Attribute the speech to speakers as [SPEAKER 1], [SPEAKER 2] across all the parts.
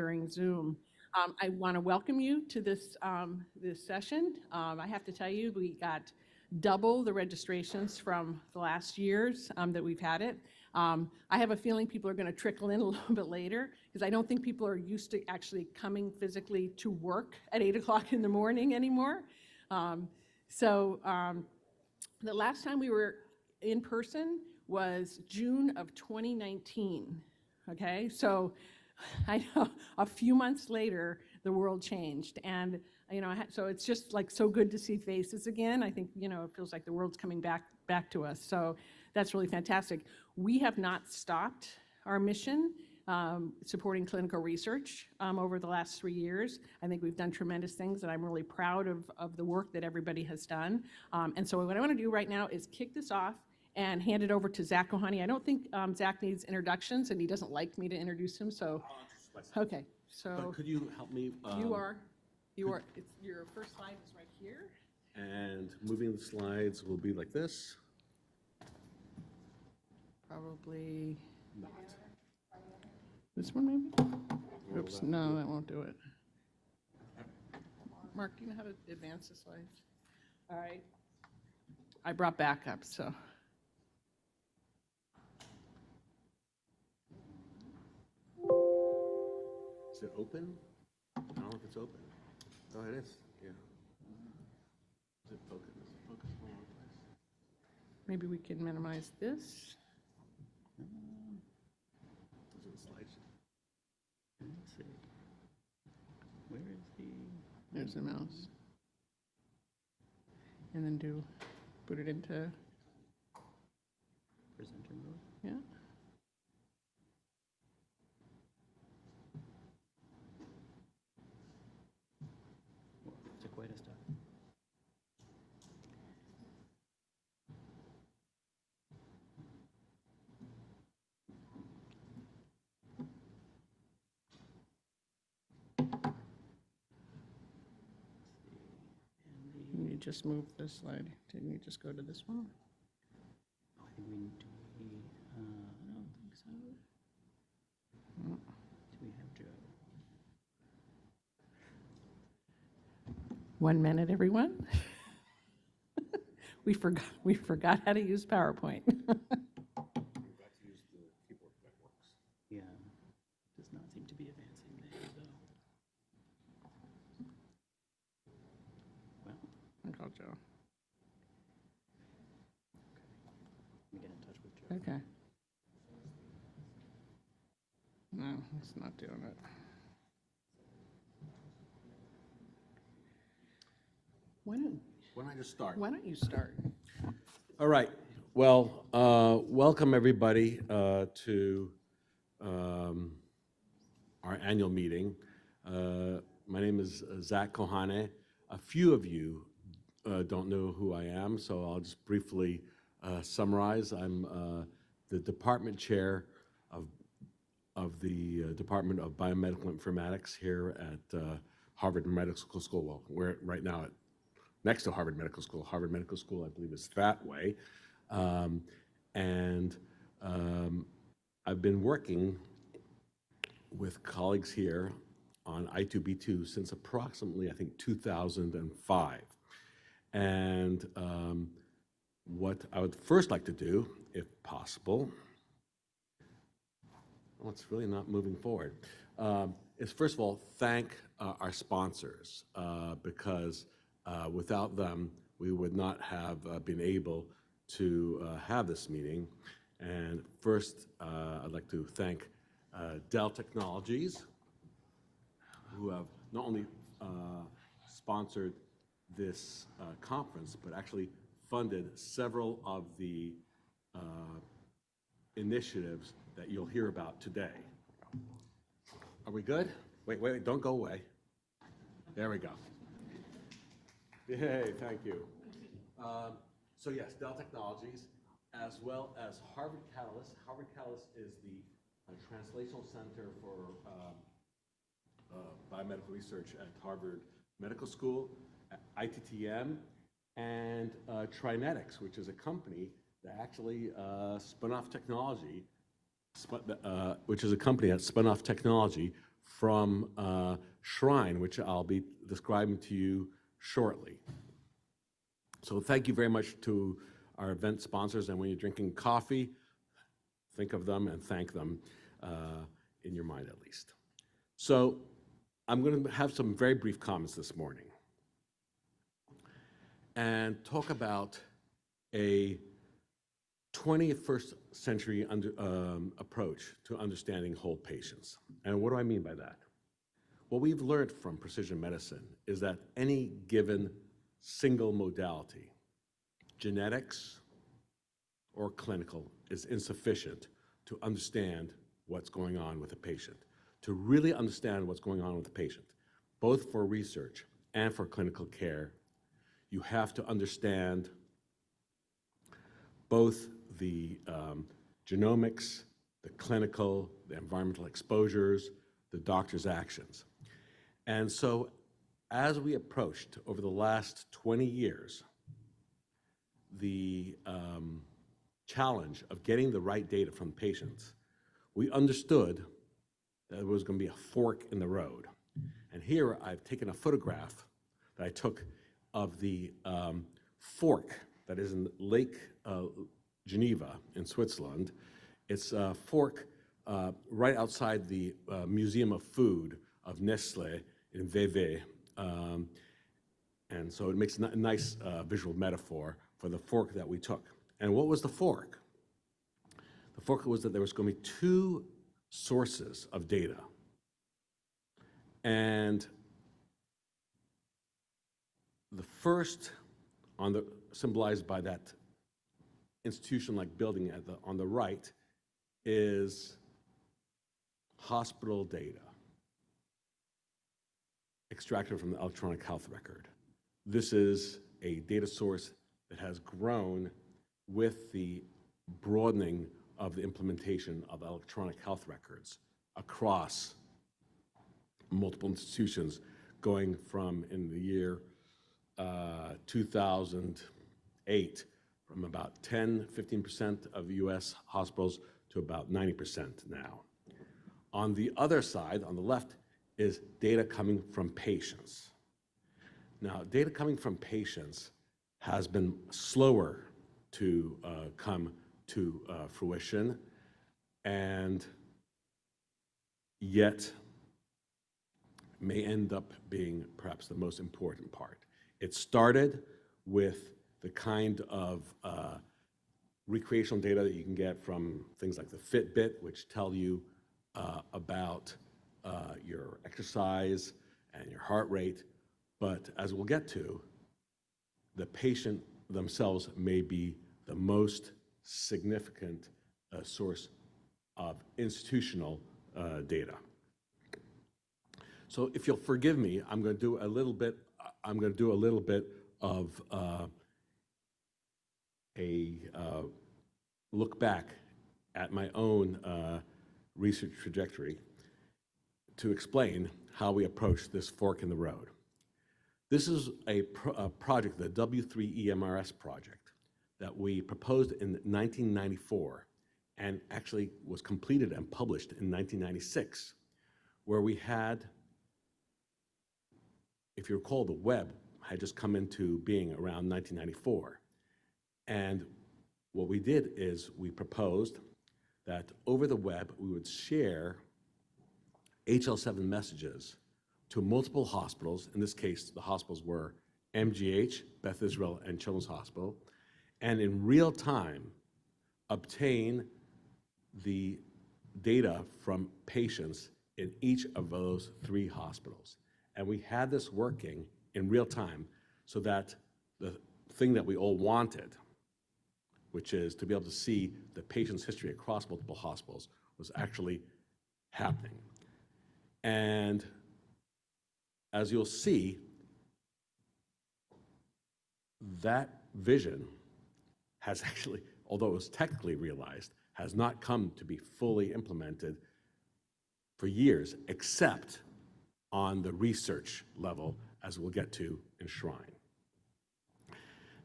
[SPEAKER 1] during Zoom. Um, I want to welcome you to this, um, this session. Um, I have to tell you, we got double the registrations from the last years um, that we've had it. Um, I have a feeling people are going to trickle in a little bit later because I don't think people are used to actually coming physically to work at 8 o'clock in the morning anymore. Um, so the last time we were in person was June of 2019. Okay, so I know a few months later, the world changed. And, you know, so it's just like so good to see faces again. I think, you know, it feels like the world's coming back, back to us. So that's really fantastic. We have not stopped our mission um, supporting clinical research um, over the last three years. I think we've done tremendous things, and I'm really proud of, of the work that everybody has done. Um, and so what I want to do right now is kick this off and hand it over to Zak Kohane. I don't think um, Zak needs introductions, and he doesn't like me to introduce him, so, okay,
[SPEAKER 2] But
[SPEAKER 1] so
[SPEAKER 2] could you help me?
[SPEAKER 1] you
[SPEAKER 2] um,
[SPEAKER 1] are, you are, it's, your first slide is right here.
[SPEAKER 2] And moving the slides will be like this?
[SPEAKER 1] Probably
[SPEAKER 2] Not.
[SPEAKER 1] this one, maybe? Oops, no, that won't do it. Mark, do you know how to advance the slides? All right. I brought backup, so.
[SPEAKER 2] Is it open? I don't know if it's open. Oh, it is, yeah. Is it focus, is it focused in the wrong place?
[SPEAKER 1] Maybe we can minimize this.
[SPEAKER 2] Is it slide?
[SPEAKER 3] Let's see. Where is the,
[SPEAKER 1] There's the mouse. And then do, put it into,
[SPEAKER 3] presenter mode?
[SPEAKER 1] yeah.
[SPEAKER 3] Whoa, Took quite a step.
[SPEAKER 1] Can you just move this slide? Didn't you just go to this one?
[SPEAKER 3] Oh, I think we need to, we, uh, I don't think so.
[SPEAKER 1] Mm.
[SPEAKER 3] Do we have Joe?
[SPEAKER 1] One minute, everyone. We forgot, we forgot how to use PowerPoint.
[SPEAKER 3] Yeah, does not seem to be advancing there, though. Well,
[SPEAKER 1] I'll call Joe.
[SPEAKER 3] let me get in touch with Joe.
[SPEAKER 1] Okay. No, it's not doing it. Why don't,
[SPEAKER 2] Why don't I just start?
[SPEAKER 1] why don't you start?
[SPEAKER 2] All right. Well, uh, welcome everybody uh, to um, our annual meeting. Uh, My name is Zak Kohane. A few of you uh, don't know who I am, so I'll just briefly uh, summarize. I'm uh, the department chair of the uh, Department of Biomedical Informatics here at uh, Harvard Medical School. Well, we're right now at next to Harvard Medical School. Harvard Medical School, I believe, is that way. Um, and um, I've been working with colleagues here on I2B2 since approximately, I think, 2005. And um, what I would first like to do, if possible, well, it's really not moving forward, um, is first of all, thank uh, our sponsors, uh, because uh, without them, we would not have uh, been able to uh, have this meeting. And first, uh, I'd like to thank Dell Technologies, who have not only sponsored this conference, but actually funded several of the initiatives that you'll hear about today. Are we good? Wait, wait, don't go away. There we go. Yay, thank you. Um, So yes, Dell Technologies, as well as Harvard Catalyst. Harvard Catalyst is the uh, translational center for um, uh, biomedical research at Harvard Medical School, ITTM, and uh, TriNetX, which is a company actually uh, spun off technology, uh, which is a company that spun off technology from uh, Shrine, which I'll be describing to you shortly. So thank you very much to our event sponsors, and when you're drinking coffee, think of them and thank them uh, in your mind at least. So I'm going to have some very brief comments this morning and talk about a 21st century under, um, approach to understanding whole patients. And what do I mean by that? What we've learned from precision medicine is that any given single modality, genetics or clinical, is insufficient to understand what's going on with a patient. To really understand what's going on with a patient, both for research and for clinical care, you have to understand both the um, genomics, the clinical, the environmental exposures, the doctor's actions. And so, as we approached over the last 20 years, the um, challenge of getting the right data from patients, we understood that there was going to be a fork in the road. And here I've taken a photograph that I took of the um, fork that is in Lake uh, Geneva in Switzerland. It's a fork uh, right outside the uh, Museum of Food of Nestle in Vevey. Um, and so it makes a nice uh, visual metaphor for the fork that we took. And what was the fork? The fork was that there was going to be two sources of data. And the first, on the, symbolized by that institution-like building at the, on the right, is hospital data extracted from the electronic health record. This is a data source that has grown with the broadening of the implementation of electronic health records across multiple institutions, going from in the year uh, 2008, from about 10, 15% of US hospitals to about 90% now. On the other side, on the left, is data coming from patients. Now, data coming from patients has been slower to uh, come to uh, fruition, and yet may end up being perhaps the most important part. It started with the kind of uh, recreational data that you can get from things like the Fitbit, which tell you uh, about uh, your exercise and your heart rate. But as we'll get to, the patient themselves may be the most significant uh, source of institutional uh, data. So if you'll forgive me, I'm going to do a little bit, I'm going to do a little bit of uh, a uh, look back at my own uh, research trajectory to explain how we approach this fork in the road. This is a, pro- a project, the W3EMRS project, that we proposed in 1994 and actually was completed and published in 1996, where we had, if you recall, the web had just come into being around 1994. And what we did is we proposed that over the web, we would share HL7 messages to multiple hospitals. In this case, the hospitals were MGH, Beth Israel, and Children's Hospital, and in real time obtain the data from patients in each of those three hospitals. And we had this working in real time so that the thing that we all wanted, which is to be able to see the patient's history across multiple hospitals, was actually happening. And as you'll see, that vision has actually, although it was technically realized, has not come to be fully implemented for years, except on the research level, as we'll get to in Shrine.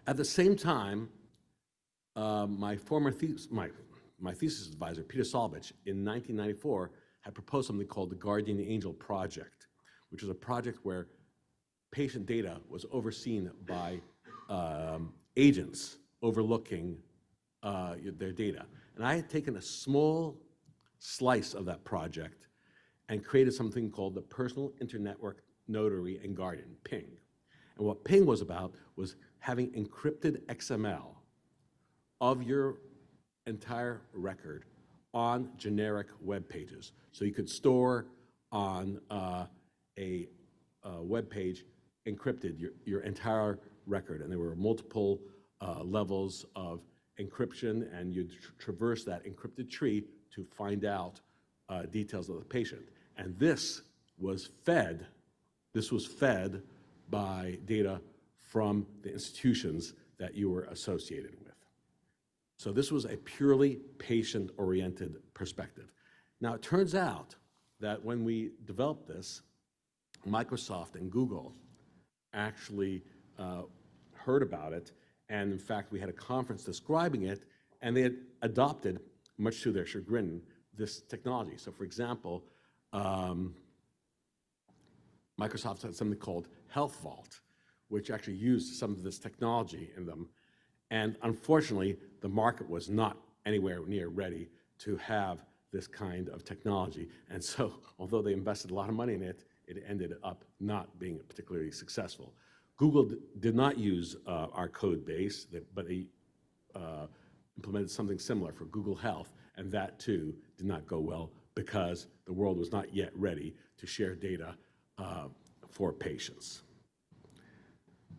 [SPEAKER 2] At the same time, uh, my former thesis, my, my thesis advisor, Peter Szolovits, in 1994, had proposed something called the Guardian Angel Project, which was a project where patient data was overseen by um, agents overlooking uh, their data. And I had taken a small slice of that project and created something called the Personal Internetwork Notary and Guardian, PING. And what PING was about was having encrypted XML of your entire record on generic web pages. So you could store on uh, a, uh web page encrypted your, your entire record, and there were multiple uh, levels of encryption, and you'd tr- traverse that encrypted tree to find out uh, details of the patient. And this was fed, this was fed by data from the institutions that you were associated with. So this was a purely patient-oriented perspective. Now, it turns out that when we developed this, Microsoft and Google actually uh, heard about it, and in fact, we had a conference describing it, and they had adopted, much to their chagrin, this technology. So, for example, um, Microsoft had something called HealthVault, which actually used some of this technology in them. And unfortunately, the market was not anywhere near ready to have this kind of technology. And so, although they invested a lot of money in it, it ended up not being particularly successful. Google did not use uh, our code base, but they uh, implemented something similar for Google Health, and that too did not go well because the world was not yet ready to share data uh, for patients.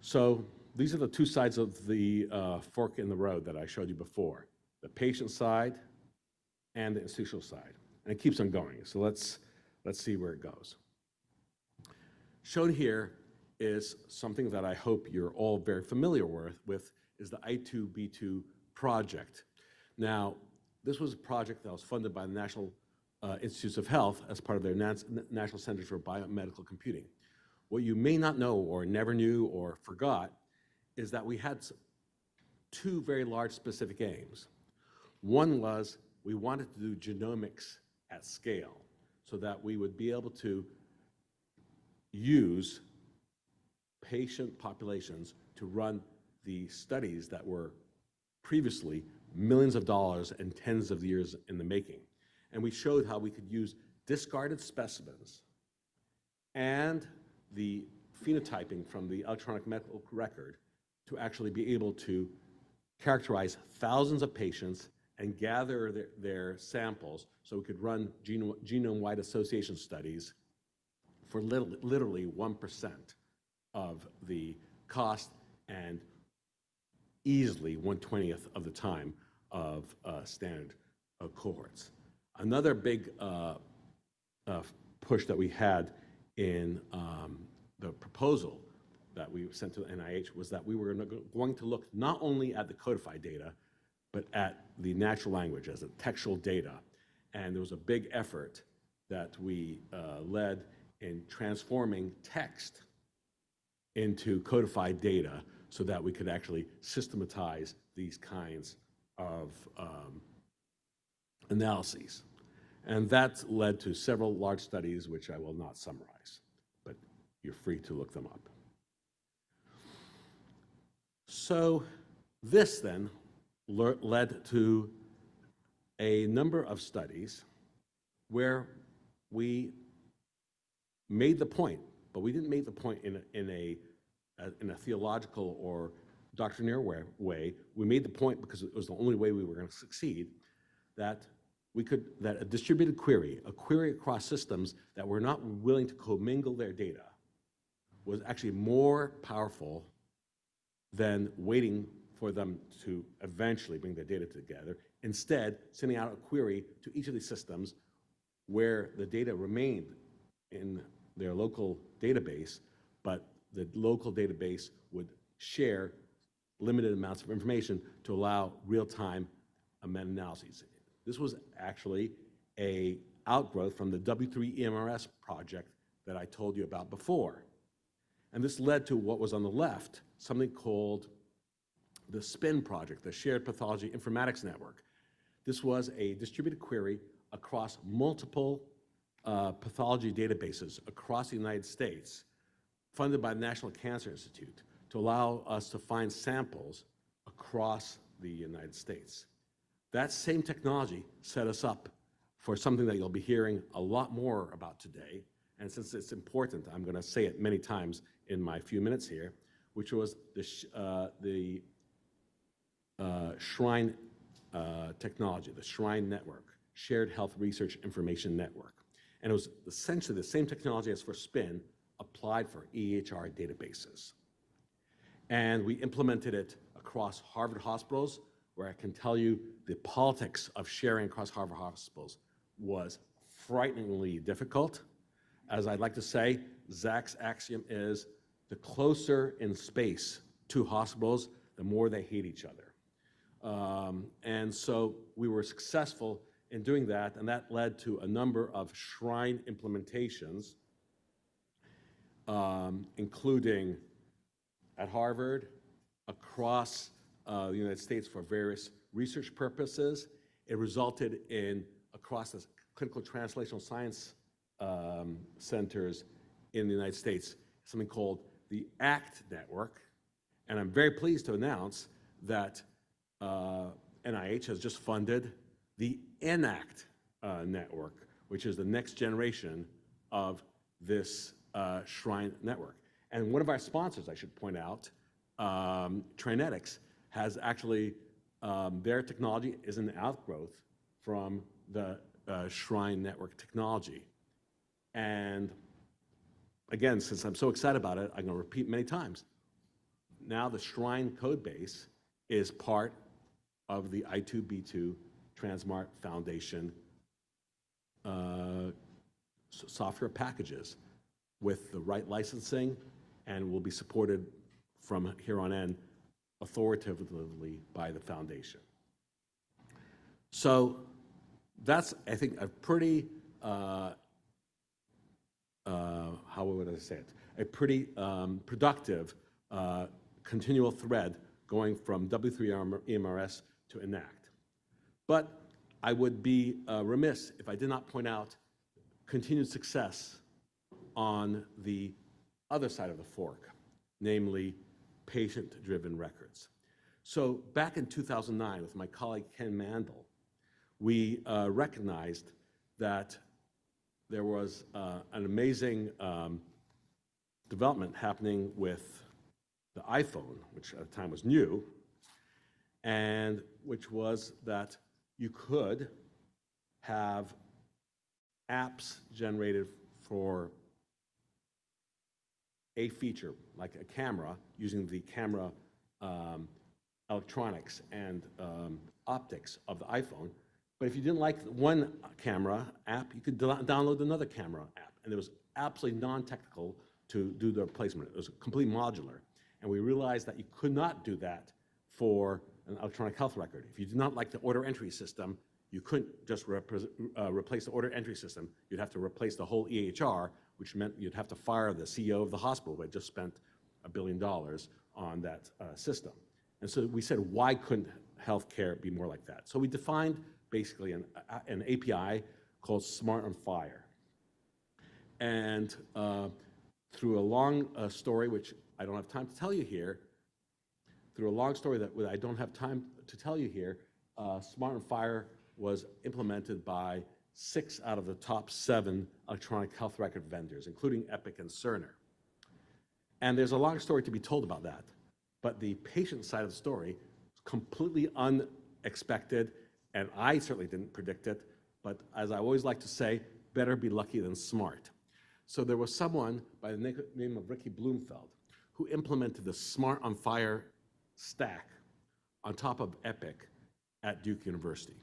[SPEAKER 2] So these are the two sides of the uh, fork in the road that I showed you before, the patient side and the institutional side. And it keeps on going. So let's, let's see where it goes. Shown here is something that I hope you're all very familiar with, with is the I2B2 project. Now, this was a project that was funded by the National uh, Institutes of Health as part of their Nas- National Centers for Biomedical Computing. What you may not know or never knew or forgot is that we had two very large specific aims. One was we wanted to do genomics at scale so that we would be able to use patient populations to run the studies that were previously millions of dollars and tens of years in the making. And we showed how we could use discarded specimens and the phenotyping from the electronic medical record to actually be able to characterize thousands of patients and gather their, their samples so we could run genome, genome-wide association studies for lit- literally 1% of the cost and easily 1/20th of the time of uh, standard uh, cohorts. Another big uh, uh, push that we had in um, the proposal that we sent to the NIH was that we were going to look not only at the codified data, but at the natural language as a textual data. And there was a big effort that we uh, led in transforming text into codified data so that we could actually systematize these kinds of um, analyses. And that led to several large studies, which I will not summarize, but you're free to look them up. So this then led to a number of studies where we made the point, but we didn't make the point in a, in a, uh, in a theological or doctrinaire way, way. We made the point because it was the only way we were going to succeed that we could that a distributed query, a query across systems that were not willing to commingle their data, was actually more powerful than waiting for them to eventually bring their data together. Instead, sending out a query to each of these systems where the data remained in their local database, but the local database would share limited amounts of information to allow real-time meta-analyses. This was actually a outgrowth from the W3 EMRS project that I told you about before. And this led to what was on the left, something called the SPIN project, the Shared Pathology Informatics Network. This was a distributed query across multiple uh, pathology databases across the United States, funded by the National Cancer Institute, to allow us to find samples across the United States. That same technology set us up for something that you'll be hearing a lot more about today. And since it's important, I'm going to say it many times in my few minutes here, which was the, uh, the uh, Shrine uh, technology, the Shrine Network, Shared Health Research Information Network. And it was essentially the same technology as for SPIN applied for EHR databases. And we implemented it across Harvard hospitals, where I can tell you the politics of sharing across Harvard hospitals was frighteningly difficult. As I'd like to say, Zak's axiom is the closer in space to hospitals, the more they hate each other. Um, and so we were successful in doing that, and that led to a number of Shrine implementations, um, including at Harvard, across uh, the United States for various research purposes. It resulted in, across the clinical translational science um, centers in the United States, something called the ACT network. And I'm very pleased to announce that uh, NIH has just funded the ENACT uh, network, which is the next generation of this uh, Shrine network. And one of our sponsors, I should point out, um, TriNetX, has actually, um, their technology is an outgrowth from the uh, Shrine network technology. And again, since I'm so excited about it, I'm going to repeat many times. Now the Shrine code base is part of the I2B2 Transmart Foundation uh, software packages with the right licensing and will be supported from here on in authoritatively by the foundation. So that's, I think, a pretty, uh, how would I say it? A pretty um, productive uh, continual thread going from W3 EMRS to ENACT. But I would be uh, remiss if I did not point out continued success on the other side of the fork, namely patient-driven records. So back in 2009, with my colleague Ken Mandel, we uh, recognized that there was uh, an amazing um, development happening with the iPhone, which at the time was new, and which was that you could have apps generated for a feature, like a camera, using the camera um, electronics and um, optics of the iPhone. But if you didn't like one camera app, you could download another camera app. And it was absolutely non-technical to do the replacement. It was completely modular. And we realized that you could not do that for an electronic health record. If you did not like the order entry system, you couldn't just uh, replace the order entry system. You'd have to replace the whole EHR, which meant you'd have to fire the CEO of the hospital who had just spent a billion dollars on that uh, system. And so we said, why couldn't healthcare be more like that? So we defined basically an, an API called SMART on FHIR. And uh, through a long uh, story, which I don't have time to tell you here, through a long story that I don't have time to tell you here, uh, SMART on FHIR was implemented by six out of the top seven electronic health record vendors, including Epic and Cerner. And there's a long story to be told about that. But the patient side of the story is completely unexpected, and I certainly didn't predict it. But as I always like to say, better be lucky than smart. So there was someone by the name of Ricky Bloomfield who implemented the SMART on FHIR stack on top of Epic at Duke University.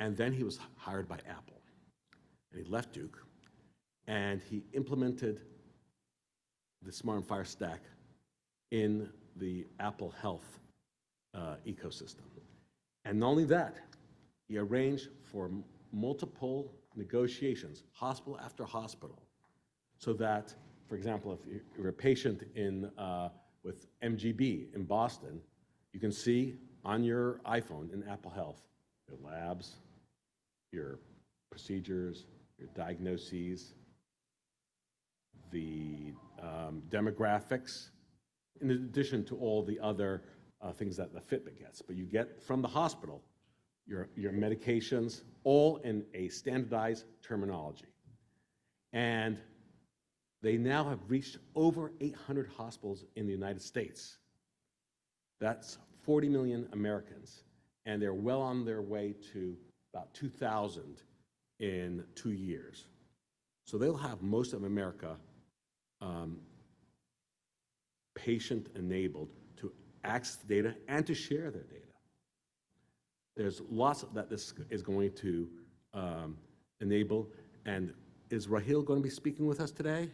[SPEAKER 2] And then he was hired by Apple. And he left Duke and he implemented the SMART on FHIR stack in the Apple Health uh, ecosystem. And not only that, he arranged for multiple negotiations, hospital after hospital, so that, for example, if you- you're a patient in, uh, with MGB in Boston, you can see on your iPhone in Apple Health your labs, your procedures, your diagnoses, the um, demographics, in addition to all the other uh, things that the Fitbit gets. But you get from the hospital your, your medications, all in a standardized terminology. And they now have reached over 800 hospitals in the United States. That's 40 million Americans, and they're well on their way to about 2,000 in two years. So they'll have most of America um, patient-enabled to access the data and to share their data. There's lots that this is going to um, enable, and is Rahil going to be speaking with us today?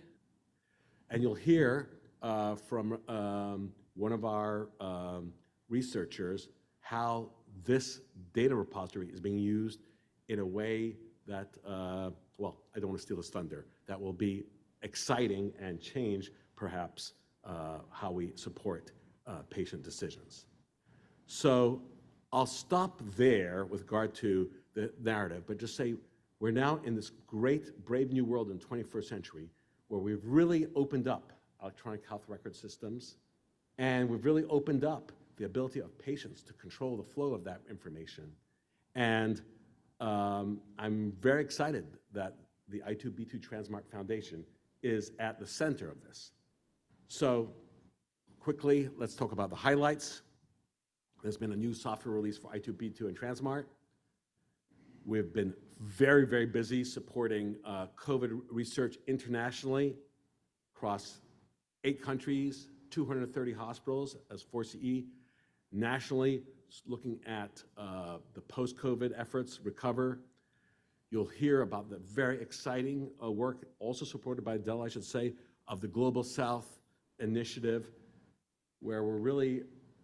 [SPEAKER 2] And you'll hear uh, from um, one of our um, researchers how this data repository is being used in a way that, uh, well, I don't want to steal his thunder, that will be exciting and change perhaps uh, how we support uh, patient decisions. So I'll stop there with regard to the narrative, but just say we're now in this great, brave new world in the 21st century where we've really opened up electronic health record systems and we've really opened up the ability of patients to control the flow of that information. And um, I'm very excited that the I2B2 Transmart Foundation is at the center of this. So quickly, let's talk about the highlights. There's been a new software release for I2B2 and Transmart. We've been very, very busy supporting uh, COVID research internationally across eight countries, 230 hospitals as 4CE. Nationally, looking at uh, the post-COVID efforts, Recover. You'll hear about the very exciting uh, work, also supported by Dell, I should say, of the Global South Initiative, where we're really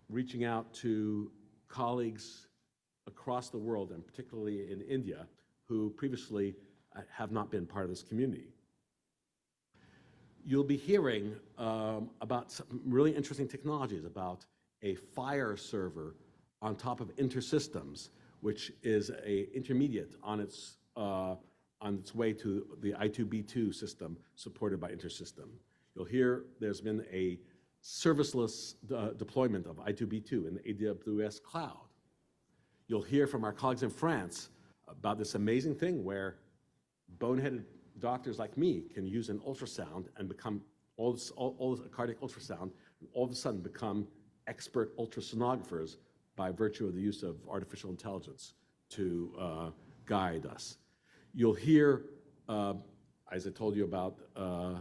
[SPEAKER 2] reaching out to colleagues across the world, and particularly in India, who previously uh, have not been part of this community. You'll be hearing um, about some really interesting technologies, about a FHIR server on top of InterSystems, which is a intermediate on its, uh, on its way to the I2B2 system supported by InterSystem. You'll hear there's been a serverless uh, deployment of I2B2 in the AWS cloud. You'll hear from our colleagues in France about this amazing thing where boneheaded doctors like me can use an ultrasound and become all this, all, all this cardiac ultrasound, all of a sudden become expert ultrasonographers by virtue of the use of artificial intelligence to uh, guide us. You'll hear, uh, as I told you about, uh,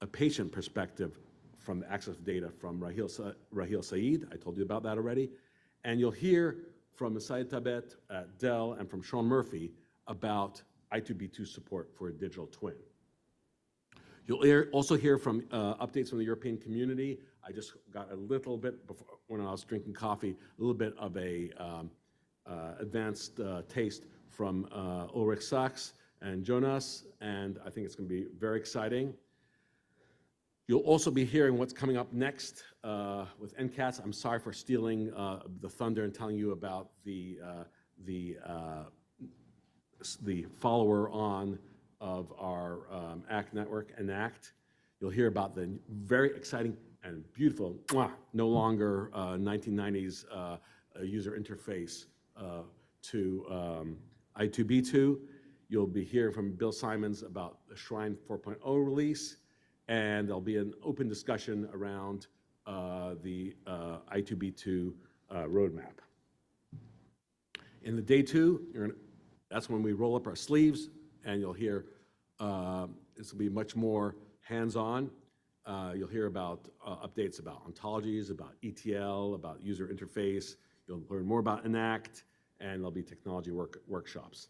[SPEAKER 2] a patient perspective from access data from Rahil, Sa- Rahil Saeed. I told you about that already. And you'll hear from Messiah Tabet at Dell and from Shawn Murphy about I2B2 support for a digital twin. You'll hear, also hear from uh, updates from the European community. I just got a little bit before, when I was drinking coffee, a little bit of a um, uh, advanced uh, taste from uh, Ulrich Sax and Jonas, and I think it's going to be very exciting. You'll also be hearing what's coming up next uh, with NCATS. I'm sorry for stealing uh, the thunder and telling you about the, uh, the, uh, the follower on of our um, ACT network, ENACT. You'll hear about the very exciting and beautiful, mwah, no longer uh, 1990s uh, uh, user interface to um, I2B2. You'll be hearing from Bill Simons about the Shrine 4.0 release, and there'll be an open discussion around uh, the uh, I2B2 uh, roadmap. In the day two, you're gonna, that's when we roll up our sleeves, and you'll hear, uh, this will be much more hands-on. Uh, You'll hear about updates about ontologies, about ETL, about user interface. You'll learn more about Enact, and there'll be technology work, workshops.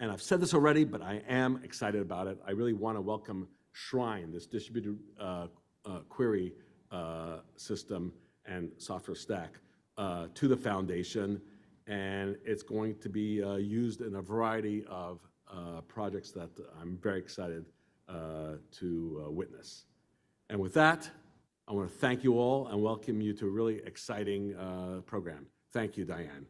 [SPEAKER 2] And I've said this already, but I am excited about it. I really want to welcome Shrine, this distributed uh, uh, query uh, system and software stack, to the foundation. And it's going to be used in a variety of projects that I'm very excited to witness. And with that, I want to thank you all and welcome you to a really exciting program. Thank you, Diane.